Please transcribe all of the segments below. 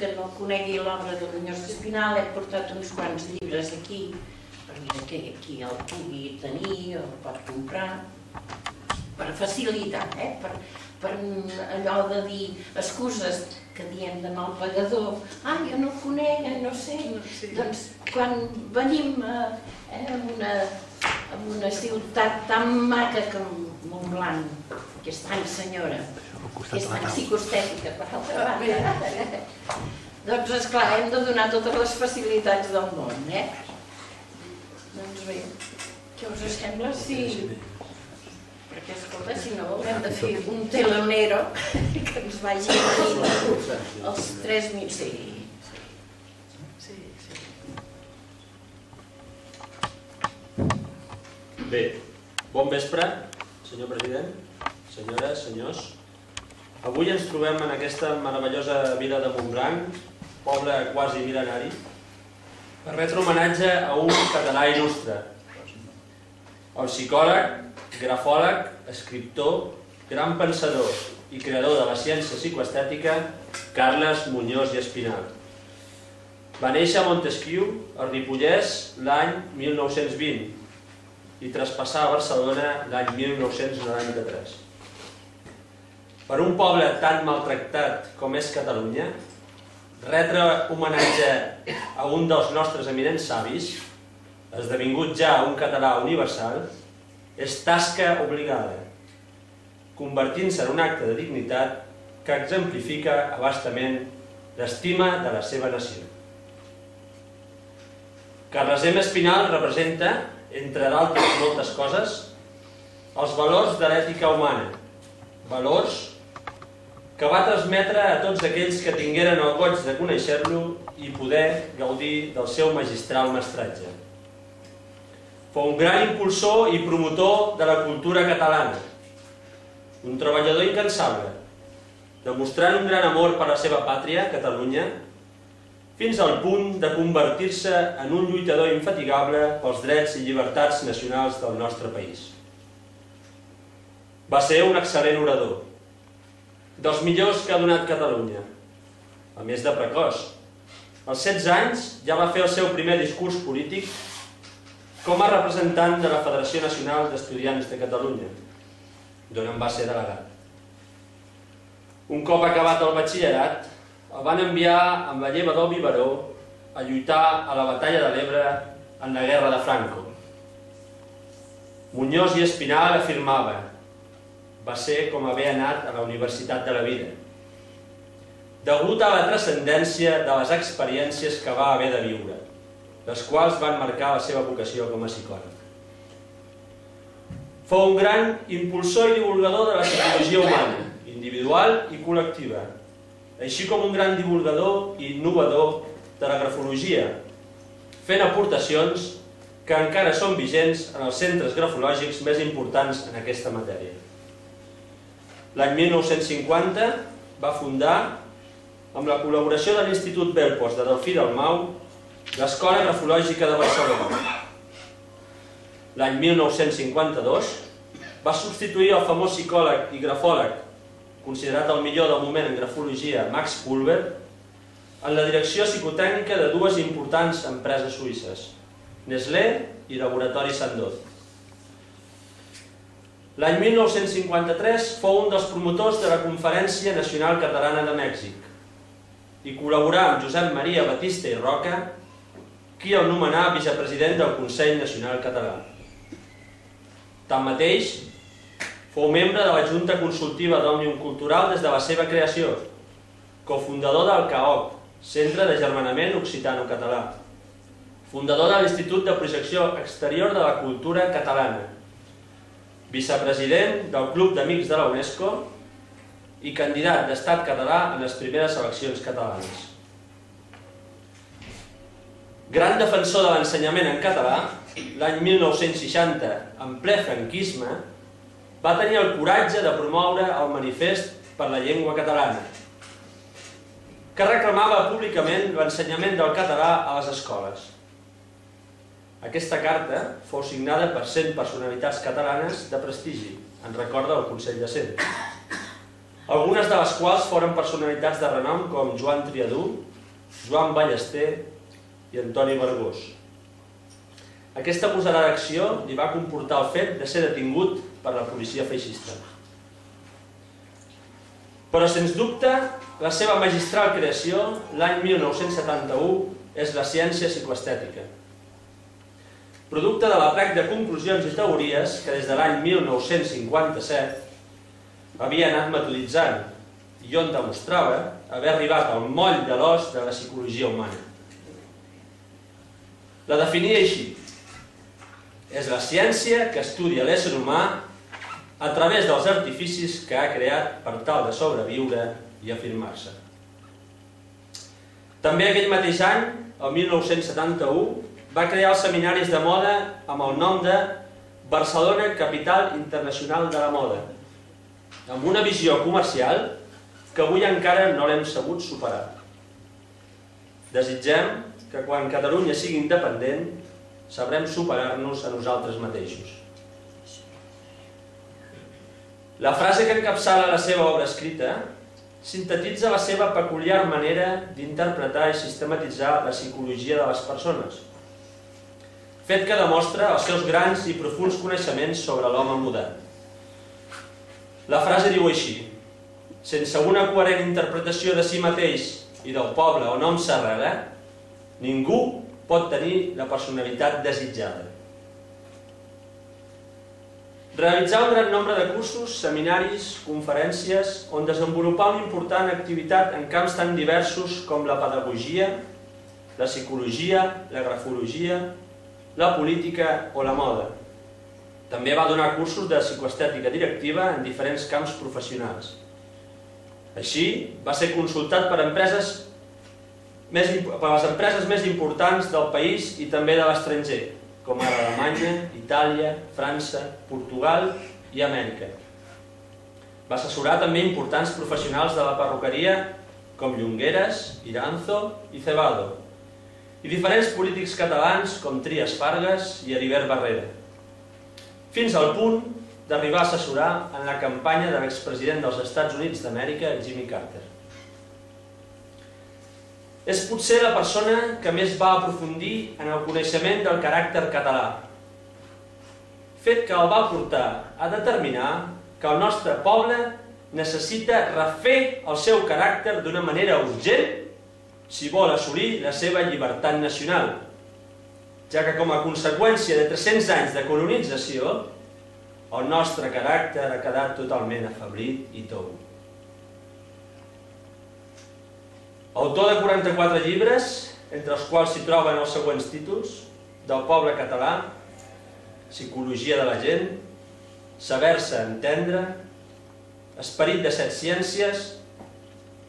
que no conegui l'obra de Muñoz Espinal he portat uns quants llibres aquí perquè qui el pugui tenir o el pot comprar per facilitar, eh? per, per allò de dir excuses que diem de mal pagador, ah, jo no el conec, eh, no sé, sí. doncs quan venim eh, eh, amb, una, amb una ciutat tan maca com Montblanc, que és tan senyora, que és tan psicostètica, per altra banda, doncs esclar, hem de donar totes les facilitats del món, eh? Doncs bé, què us sembla si... Sí perquè, escolta, si no haurem de fer un telonero que ens vagi els 3 mil... Sí. sí, sí. Bé, bon vespre, senyor president, senyores, senyors. Avui ens trobem en aquesta meravellosa vila de Montblanc, poble quasi mil·lenari, per retre homenatge a un català il·lustre, el psicòleg grafòleg, escriptor, gran pensador i creador de la ciència psicoestètica, Carles Muñoz i Espinal. Va néixer a Montesquieu, al Ripollès, l'any 1920 i traspassar a Barcelona l'any 1993. Per un poble tan maltractat com és Catalunya, retre homenatge a un dels nostres eminents savis, esdevingut ja un català universal, és tasca obligada, convertint-se en un acte de dignitat que exemplifica abastament l'estima de la seva nació. Carles M. Espinal representa, entre d'altres moltes coses, els valors de l'ètica humana, valors que va transmetre a tots aquells que tingueren el goig de conèixer-lo i poder gaudir del seu magistral mestratge. Fou un gran impulsor i promotor de la cultura catalana, un treballador incansable, demostrant un gran amor per la seva pàtria, Catalunya, fins al punt de convertir-se en un lluitador infatigable pels drets i llibertats nacionals del nostre país. Va ser un excel·lent orador, dels millors que ha donat Catalunya, a més de precoç. Als 16 anys ja va fer el seu primer discurs polític com a representant de la Federació Nacional d'Estudiants de Catalunya, d'on en va ser delegat. Un cop acabat el batxillerat, el van enviar amb la lleva del biberó a lluitar a la batalla de l'Ebre en la guerra de Franco. Muñoz i Espinal afirmava va ser com haver anat a la Universitat de la Vida, degut a la transcendència de les experiències que va haver de viure les quals van marcar la seva vocació com a psicòleg. Fou un gran impulsor i divulgador de la psicologia humana, individual i col·lectiva, així com un gran divulgador i innovador de la grafologia, fent aportacions que encara són vigents en els centres grafològics més importants en aquesta matèria. L'any 1950 va fundar, amb la col·laboració de l'Institut Belpos de Delfí del Mau, l'Escola Grafològica de Barcelona. L'any 1952 va substituir el famós psicòleg i grafòleg, considerat el millor del moment en grafologia, Max Pulver, en la direcció psicotècnica de dues importants empreses suïsses, Nestlé i Laboratori Sandoz. L'any 1953 fou un dels promotors de la Conferència Nacional Catalana de Mèxic i col·laborà amb Josep Maria Batista i Roca qui el nomenà vicepresident del Consell Nacional Català. Tanmateix, fou membre de la Junta Consultiva d'Òmnium Cultural des de la seva creació, cofundador del CAOC, Centre de Germanament Occitano-Català, fundador de l'Institut de Projecció Exterior de la Cultura Catalana, vicepresident del Club d'Amics de la UNESCO i candidat d'estat català en les primeres eleccions catalanes. Gran defensor de l'ensenyament en català, l'any 1960, en ple franquisme, va tenir el coratge de promoure el manifest per la llengua catalana, que reclamava públicament l'ensenyament del català a les escoles. Aquesta carta fou signada per 100 personalitats catalanes de prestigi, en recorda el Consell de Cent. Algunes de les quals foren personalitats de renom com Joan Triadú, Joan Ballester i Antoni Vergós. Aquesta posarada d'acció li va comportar el fet de ser detingut per la policia feixista. Però, sens dubte, la seva magistral creació, l'any 1971, és la ciència psicoestètica. Producte de l'aplec de conclusions i teories que des de l'any 1957 havia anat metoditzant i on demostrava haver arribat al moll de l'os de la psicologia humana. La definia així. És la ciència que estudia l'ésser humà a través dels artificis que ha creat per tal de sobreviure i afirmar-se. També aquell mateix any, el 1971, va crear els seminaris de moda amb el nom de Barcelona Capital Internacional de la Moda, amb una visió comercial que avui encara no l'hem sabut superar. Desitgem que quan Catalunya sigui independent sabrem superar-nos a nosaltres mateixos. La frase que encapçala la seva obra escrita sintetitza la seva peculiar manera d'interpretar i sistematitzar la psicologia de les persones, fet que demostra els seus grans i profuns coneixements sobre l'home modern. La frase diu així, sense una coherent interpretació de si mateix i del poble on hom s'arrela, ningú pot tenir la personalitat desitjada. Realitzar un gran nombre de cursos, seminaris, conferències, on desenvolupar una important activitat en camps tan diversos com la pedagogia, la psicologia, la grafologia, la política o la moda. També va donar cursos de psicoestètica directiva en diferents camps professionals. Així, va ser consultat per empreses més, per les empreses més importants del país i també de l'estranger, com ara Alemanya, Itàlia, França, Portugal i Amèrica. Va assessorar també importants professionals de la perruqueria com Llongueres, Iranzo i Cebado, i diferents polítics catalans com Trias Fargas i Heribert Barrera, fins al punt d'arribar a assessorar en la campanya de l'expresident dels Estats Units d'Amèrica, Jimmy Carter. És potser la persona que més va aprofundir en el coneixement del caràcter català, fet que el va portar a determinar que el nostre poble necessita refer el seu caràcter d'una manera urgent si vol assolir la seva llibertat nacional, ja que com a conseqüència de 300 anys de colonització, el nostre caràcter ha quedat totalment afablit i tou. Autor de 44 llibres, entre els quals s'hi troben els següents títols, del poble català, Psicologia de la gent, Saber-se entendre, Esperit de set ciències,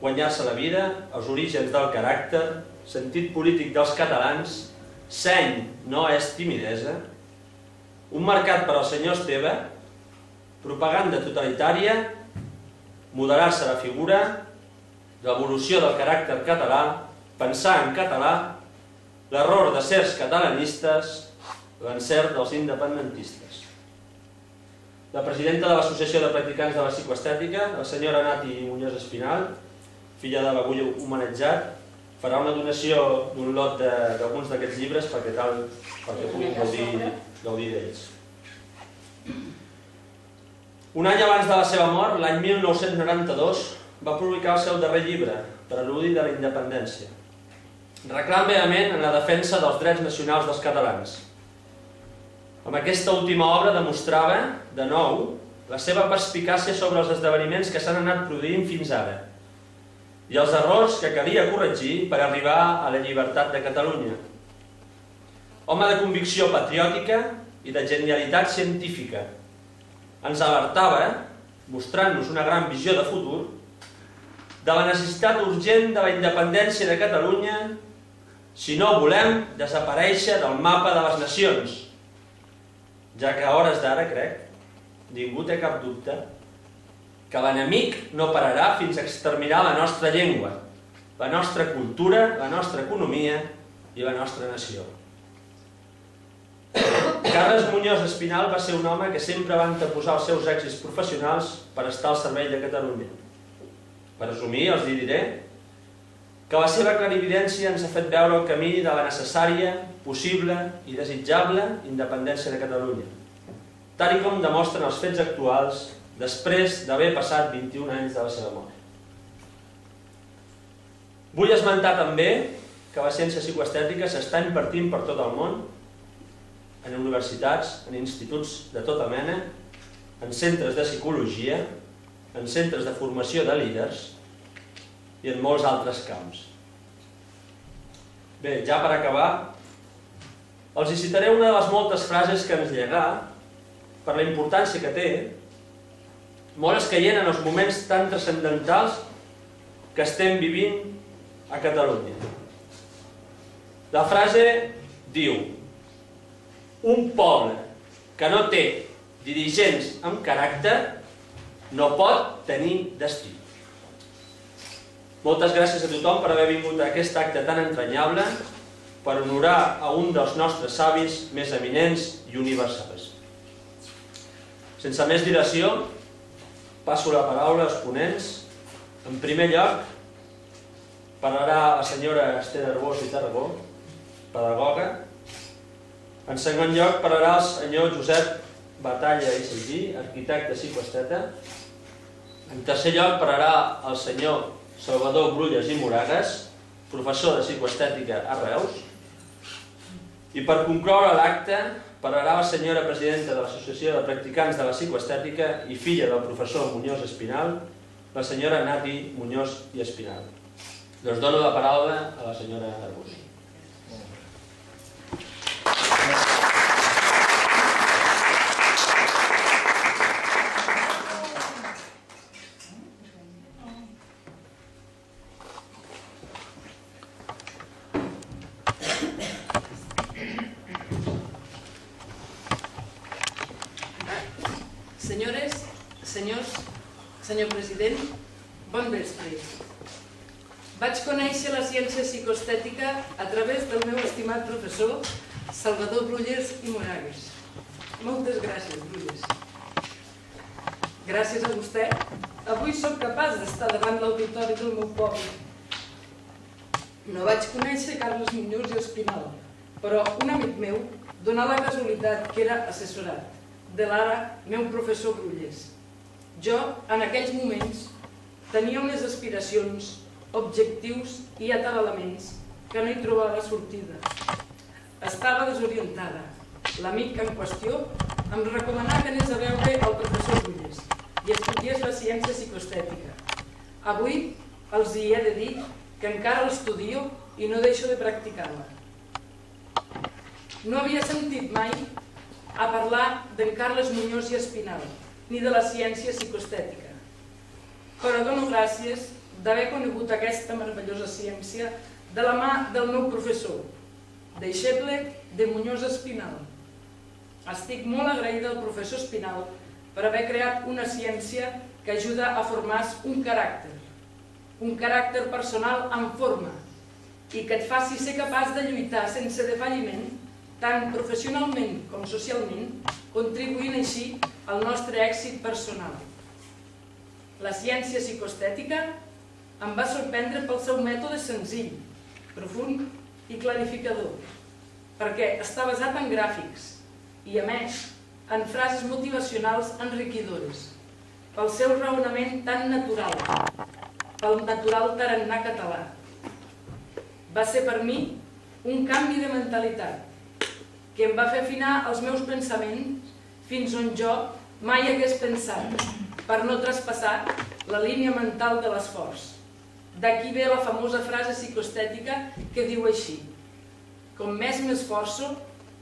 Guanyar-se la vida, Els orígens del caràcter, Sentit polític dels catalans, Seny no és timidesa, Un mercat per al senyor Esteve, Propaganda totalitària, Moderar-se la figura, l'evolució del caràcter català, pensar en català, l'error de certs catalanistes, l'encert dels independentistes. La presidenta de l'Associació de Practicants de la Psicoestètica, la senyora Nati Muñoz Espinal, filla de l'avui homenatjat, farà una donació d'un lot d'alguns d'aquests llibres perquè, tal, perquè puguin gaudir, gaudir d'ells. Un any abans de la seva mort, l'any 1992, va publicar el seu darrer llibre, Preludi de la Independència. Reclam vehement en la defensa dels drets nacionals dels catalans. Amb aquesta última obra demostrava, de nou, la seva perspicàcia sobre els esdeveniments que s'han anat produint fins ara i els errors que calia corregir per arribar a la llibertat de Catalunya. Home de convicció patriòtica i de genialitat científica, ens alertava, mostrant-nos una gran visió de futur, de la necessitat urgent de la independència de Catalunya si no volem desaparèixer del mapa de les nacions, ja que a hores d'ara, crec, ningú té cap dubte que l'enemic no pararà fins a exterminar la nostra llengua, la nostra cultura, la nostra economia i la nostra nació. Carles Muñoz Espinal va ser un home que sempre va anteposar els seus èxits professionals per estar al servei de Catalunya. Per resumir, els diré que la seva clarividència ens ha fet veure el camí de la necessària, possible i desitjable independència de Catalunya, tal com demostren els fets actuals després d'haver passat 21 anys de la seva mort. Vull esmentar també que la ciència psicoestètica s'està impartint per tot el món, en universitats, en instituts de tota mena, en centres de psicologia, en centres de formació de líders i en molts altres camps. Bé, ja per acabar, els citaré una de les moltes frases que ens llegà per la importància que té, molt escaient en els moments tan transcendentals que estem vivint a Catalunya. La frase diu un poble que no té dirigents amb caràcter no pot tenir destí. Moltes gràcies a tothom per haver vingut a aquest acte tan entranyable per honorar a un dels nostres savis més eminents i universals. Sense més dilació, passo la paraula als ponents. En primer lloc, parlarà la senyora Esther Arbós i Tarragó, pedagoga. En segon lloc, parlarà el senyor Josep Batalla i Seguí, arquitecte psicoesteta. En tercer lloc, parlarà el senyor Salvador Brulles i Moragues, professor de psicoestètica a Reus. I per concloure l'acte, parlarà la senyora presidenta de l'Associació de Practicants de la Psicoestètica i filla del professor Muñoz Espinal, la senyora Nati Muñoz i Espinal. Doncs dono la paraula a la senyora Arbós. Senyores, senyors, senyor president, bon vespre. Vaig conèixer la ciència psicoestètica a través del meu estimat professor Salvador Brullers i Moragues. Moltes gràcies, Brullers. Gràcies a vostè, avui sóc capaç d'estar davant l'auditori del meu poble. No vaig conèixer Carles Muñoz i Espinal, però un amic meu donà la casualitat que era assessorat de l'ara meu professor Brullers. Jo, en aquells moments, tenia unes aspiracions, objectius i atabalaments que no hi trobava sortida. Estava desorientada. L'amic en qüestió em recomanà que anés a veure el professor Brullers i estudiés la ciència psicoestètica. Avui els hi he de dir que encara l'estudio i no deixo de practicar-la. No havia sentit mai a parlar d'en Carles Muñoz i Espinal, ni de la ciència psicoestètica. Però dono gràcies d'haver conegut aquesta meravellosa ciència de la mà del meu professor, deixeble de Muñoz Espinal. Estic molt agraïda al professor Espinal per haver creat una ciència que ajuda a formar un caràcter, un caràcter personal en forma i que et faci ser capaç de lluitar sense defalliment tant professionalment com socialment, contribuint així al nostre èxit personal. La ciència psicoestètica em va sorprendre pel seu mètode senzill, profund i clarificador, perquè està basat en gràfics i, a més, en frases motivacionals enriquidores, pel seu raonament tan natural, pel natural tarannà català. Va ser per mi un canvi de mentalitat, que em va fer afinar els meus pensaments fins on jo mai hagués pensat, per no traspassar la línia mental de l'esforç. D'aquí ve la famosa frase psicoestètica que diu així Com més m'esforço,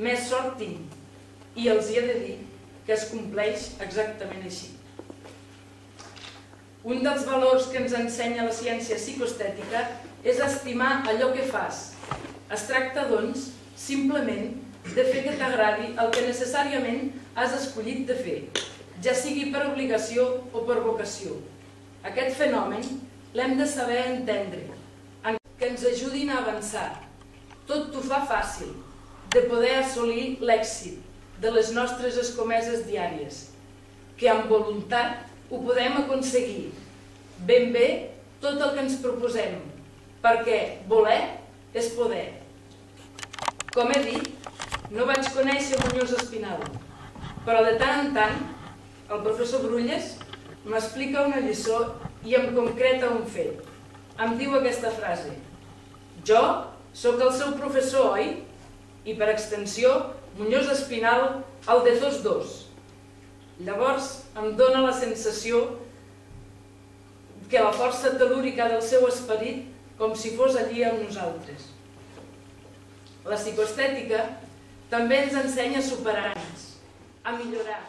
més sort tinc. I els hi he de dir que es compleix exactament així. Un dels valors que ens ensenya la ciència psicoestètica és estimar allò que fas. Es tracta, doncs, simplement de fer que t'agradi el que necessàriament has escollit de fer, ja sigui per obligació o per vocació. Aquest fenomen l'hem de saber entendre, que ens ajudin a avançar. Tot t'ho fa fàcil, de poder assolir l'èxit, de les nostres escomeses diàries, que amb voluntat ho podem aconseguir ben bé tot el que ens proposem, perquè voler és poder. Com he dit, no vaig conèixer Muñoz Espinal, però de tant en tant el professor Brulles m'explica una lliçó i em concreta un fet. Em diu aquesta frase. Jo sóc el seu professor, oi? I per extensió, Muñoz Espinal, el de tots dos. Llavors em dóna la sensació que la força telúrica del seu esperit com si fos allí amb nosaltres. La psicoestètica també ens ensenya a superar-nos, a millorar,